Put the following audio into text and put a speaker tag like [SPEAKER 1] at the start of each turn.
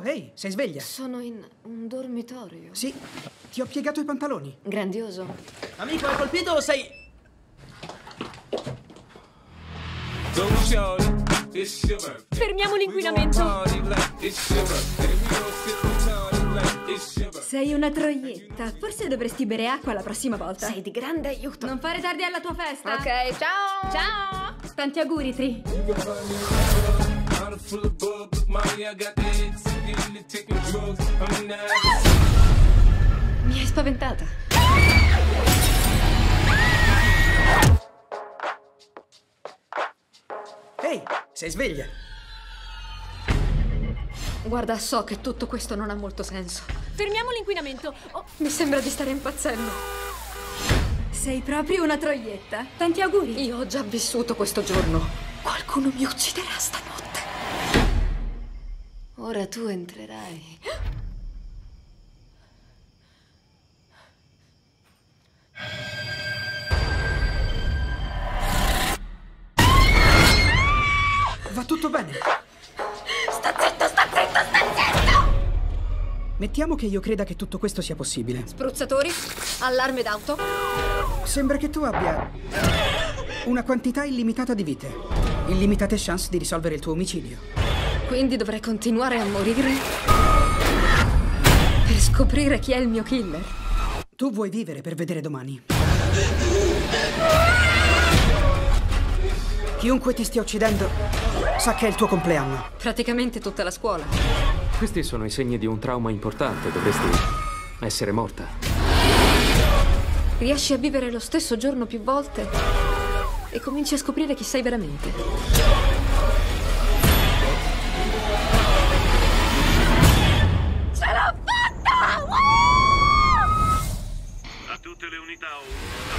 [SPEAKER 1] Oh, ehi, sei sveglia?
[SPEAKER 2] Sono in un dormitorio.
[SPEAKER 1] Sì, ti ho piegato i pantaloni.
[SPEAKER 2] Grandioso.
[SPEAKER 3] Amico, hai colpito o sei...
[SPEAKER 4] Fermiamo l'inquinamento.
[SPEAKER 5] Sei una troietta. Forse dovresti bere acqua la prossima volta.
[SPEAKER 2] Sei di grande aiuto.
[SPEAKER 5] Non fare tardi alla tua festa.
[SPEAKER 2] Ok, ciao.
[SPEAKER 5] Ciao. Tanti auguri, Tri.
[SPEAKER 2] Mi hai spaventata.
[SPEAKER 1] Ehi, sei sveglia?
[SPEAKER 2] Guarda, so che tutto questo non ha molto senso.
[SPEAKER 4] Fermiamo l'inquinamento. Oh,
[SPEAKER 2] Mi sembra di stare impazzendo.
[SPEAKER 5] Sei proprio una troietta. Tanti auguri.
[SPEAKER 2] Io ho già vissuto questo giorno. Qualcuno mi ucciderà stanotte. Ora tu entrerai.
[SPEAKER 1] Va tutto bene?
[SPEAKER 2] Sta zitto, sta zitto, sta zitto!
[SPEAKER 1] Mettiamo che io creda che tutto questo sia possibile.
[SPEAKER 2] Spruzzatori? Allarme d'auto?
[SPEAKER 1] Sembra che tu abbia una quantità illimitata di vite. Illimitate chance di risolvere il tuo omicidio.
[SPEAKER 2] Quindi dovrei continuare a morire? Per scoprire chi è il mio killer.
[SPEAKER 1] Tu vuoi vivere per vedere domani. Chiunque ti stia uccidendo sa che è il tuo compleanno.
[SPEAKER 2] Praticamente tutta la scuola.
[SPEAKER 6] Questi sono i segni di un trauma importante. Dovresti essere morta.
[SPEAKER 2] Riesci a vivere lo stesso giorno più volte e cominci a scoprire chi sei veramente. Ce l'ho fatta! Wow!
[SPEAKER 7] A tutte le unità 1.